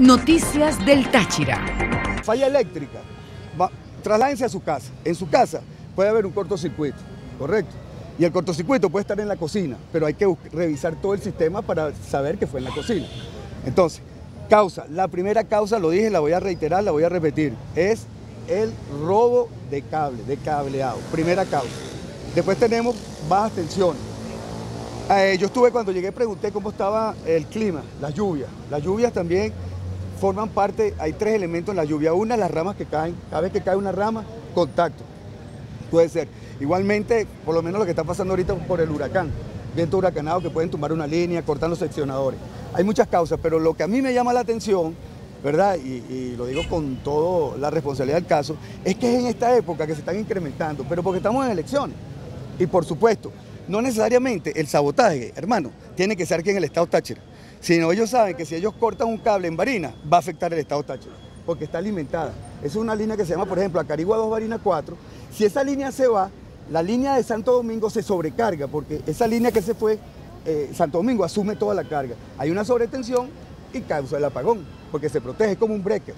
Noticias del Táchira. Falla eléctrica. Va, a su casa. En su casa puede haber un cortocircuito, ¿correcto? Y el cortocircuito puede estar en la cocina, pero hay que revisar todo el sistema para saber que fue en la cocina. Entonces, causa. La primera causa, lo dije, la voy a reiterar, la voy a repetir, es el robo de cable, de cableado. Primera causa. Después tenemos bajas tensiones. Eh, yo estuve cuando llegué, pregunté cómo estaba el clima, las lluvias. Las lluvias también forman parte, hay tres elementos en la lluvia. Una, las ramas que caen. Cada vez que cae una rama, contacto. Puede ser. Igualmente, por lo menos lo que está pasando ahorita por el huracán. Viento huracanado que pueden tumbar una línea, cortar los seccionadores. Hay muchas causas, pero lo que a mí me llama la atención, ¿verdad? Y, y lo digo con toda la responsabilidad del caso, es que es en esta época que se están incrementando, pero porque estamos en elecciones. Y por supuesto, no necesariamente el sabotaje, hermano, tiene que ser aquí en el estado Táchira, sino ellos saben que si ellos cortan un cable en Barina, va a afectar el estado Táchira, porque está alimentada. Es una línea que se llama, por ejemplo, Acarigua 2 Barina 4. Si esa línea se va, la línea de Santo Domingo se sobrecarga, porque esa línea que se fue, eh, Santo Domingo asume toda la carga. Hay una sobretensión y causa el apagón, porque se protege como un breaker.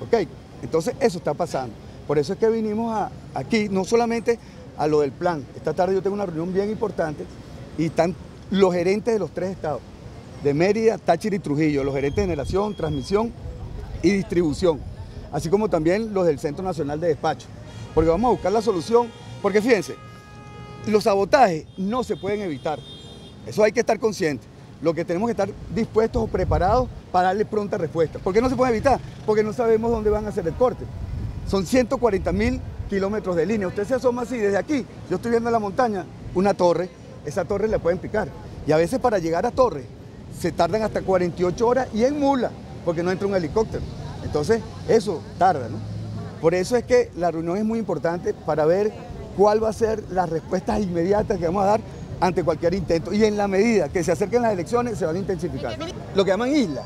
¿Ok? Entonces eso está pasando. Por eso es que vinimos aquí, no solamente a lo del plan. Esta tarde yo tengo una reunión bien importante y están los gerentes de los tres estados, de Mérida, Táchira y Trujillo, los gerentes de generación, transmisión y distribución, así como también los del Centro Nacional de Despacho, porque vamos a buscar la solución, porque fíjense, los sabotajes no se pueden evitar, eso hay que estar consciente. Lo que tenemos que estar dispuestos o preparados para darle pronta respuesta. ¿Por qué no se puede evitar? Porque no sabemos dónde van a hacer el corte. Son 140 mil kilómetros de línea. Usted se asoma así desde aquí. Yo estoy viendo en la montaña una torre. Esa torre le pueden picar. Y a veces para llegar a torre se tardan hasta 48 horas y en mula, porque no entra un helicóptero. Entonces, eso tarda, ¿no? Por eso es que la reunión es muy importante para ver cuál va a ser las respuestas inmediatas que vamos a dar ante cualquier intento. Y en la medida que se acerquen las elecciones, se van a intensificar. Lo que llaman isla.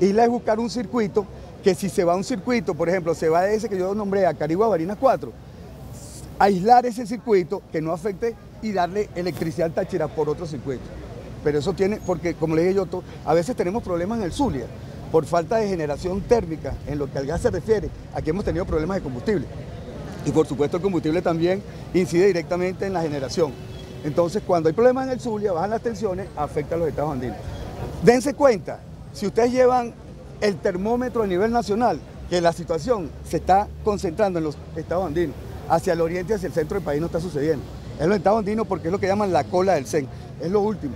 Isla es buscar un circuito que si se va a un circuito, por ejemplo, se va de ese que yo nombré a Carigua Barinas 4, aislar ese circuito que no afecte y darle electricidad al Táchira por otro circuito. Pero eso tiene, porque como le dije yo, a veces tenemos problemas en el Zulia por falta de generación térmica en lo que al gas se refiere. Aquí hemos tenido problemas de combustible. Y por supuesto el combustible también incide directamente en la generación. Entonces, cuando hay problemas en el Zulia, bajan las tensiones, afecta a los estados andinos. Dense cuenta, si ustedes llevan el termómetro a nivel nacional, que la situación se está concentrando en los estados andinos, hacia el oriente y hacia el centro del país no está sucediendo. Es los estados andinos porque es lo que llaman la cola del CEN, es lo último.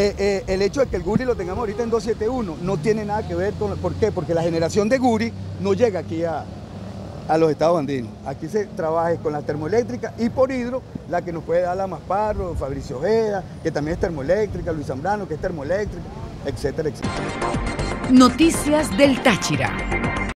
Eh, eh, el hecho de que el Guri lo tengamos ahorita en 271 no tiene nada que ver con... ¿Por qué? Porque la generación de Guri no llega aquí a, a los estados andinos. Aquí se trabaja con la termoeléctrica y por hidro, la que nos puede dar la Masparro, Fabricio Ojeda, que también es termoeléctrica, Luis Zambrano, que es termoeléctrica, etcétera, etcétera. Noticias del Táchira.